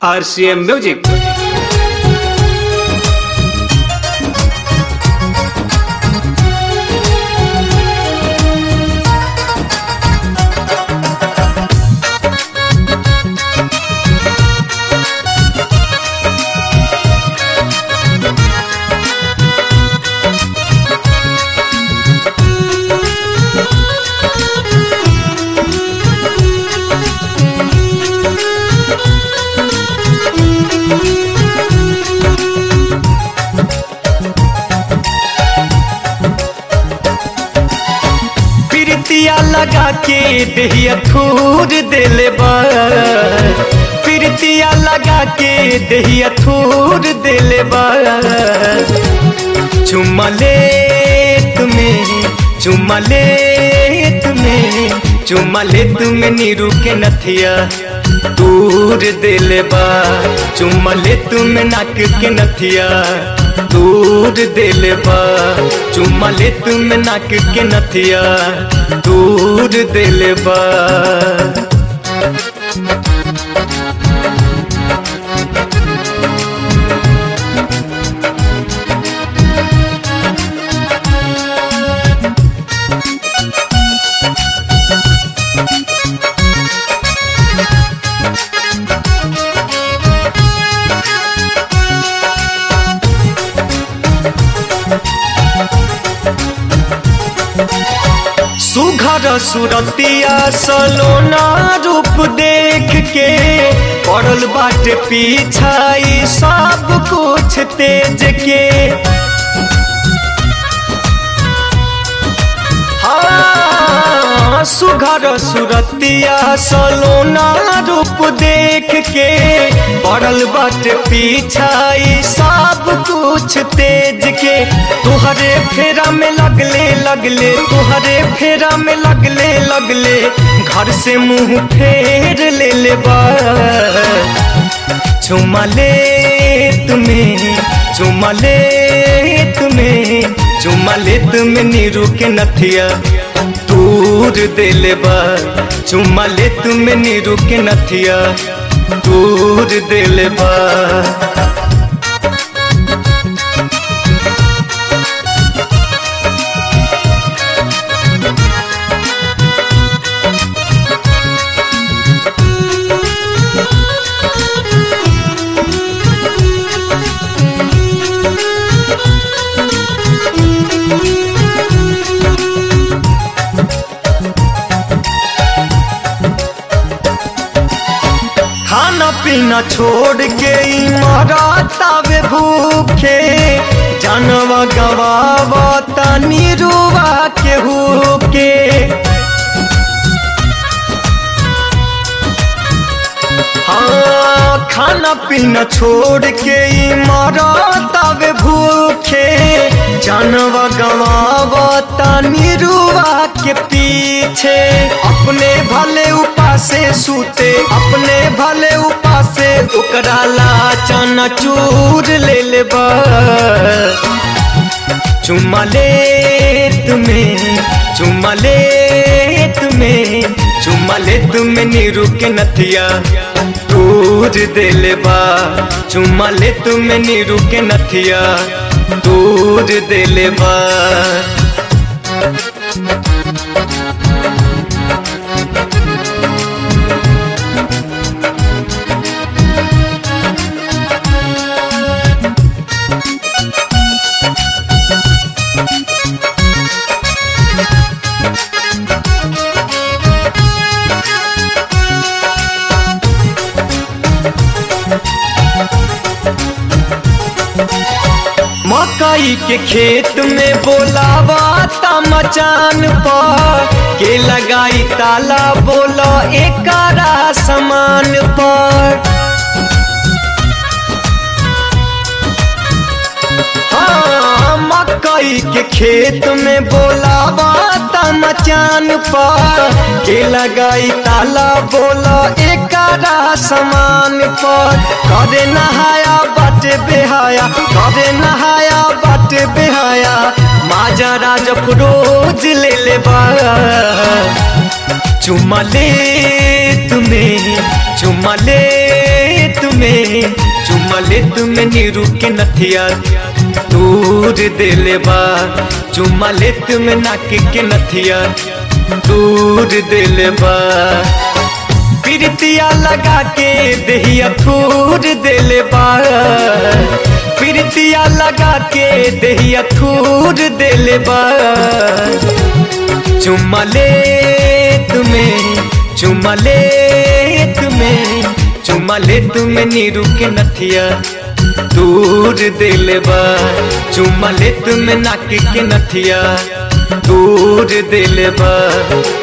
RCM Music. लगा के दहिया थूर दिले प्रीतिया लगा के दहिया थूर दिले बा चुम्मा ले तुम्हें चुमले तुम्हें चुमले तुम्हें नीरू के नथिया दूर दिले बा चुम्मा ले तुम्हें नाक के नथिया दूर दिल बा चुमा ले तुम नाक के नथिया। दूर दिल बा सुरतिया सलोना रूप देख के पड़ल बाटे पीछाई सब कुछ तेज के। हाँ, सुघर सुरतिया सलोना रूप देख के पड़ल बाट पीछाई कुछ तेज के तुहरे फेरा में लगले लगले। तुहरे फेरा में लगले लगले। घर से मुँह फेर ले ले चुमा ले तुम्हें, चुमा ले तुम्हें, चुमा ले तुम्हें नीरू के नथिया। दूर दिले बा। चुमा ले तुम्हें नीरू के नथिया। दूर दिले बा। पीना छोड़ के मरतावे भूखे। जानवा गवावा तनी के। हुके हाँ खाना पीना छोड़ के मरतावे भूखे। जानवा गवावा तनी के पीछे। अपने भले उपासे सूते, अपने भले उपासे ओकरा ला चना चूर ले ले बा चुम्मा ले तुम्हें चुम्मा ले तुम्हें चुम्मा ले तुम्हें नीरू के नथिया दूर दिले बा चुम्मा ले तुम्हें नीरू के नथिया दूर दिले बा मकई के खेत में बोलावा ता मचान पर। के लगाई ताला बोलो एकरा समान पर। हाँ, मकई के खेत में बोलावा ता मचान पर। के लगाई ताला बोलो एकरा समान पर। करे नहाया बाटे बेहाया करे नहाया राजा, राज जफरोज ले ले चुमा ले तुम्हें, चुमा ले तुम्हें, चुमा ले तुम्हें नीरू के नथिया दूर दे ले चुमा ले तुम्हें नाक के नथिया दूर दे ले प्रीतिया लगा के दहिया फूर दे ले प्रीतिया लगा के दहिया खूर दिल चुम्मा ले तुम्हें, चुम्मा ले तुम्हें, चुम्मा ले तुम्हें नीरू के नथिया दूर दे चुम्मा ले तुम्हें नाक के नथिया दूर दिल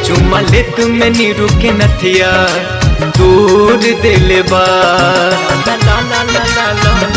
चुम्मा ले तुम्हें नीरू के नथिया दूर दिल ला ला ला ला ला ला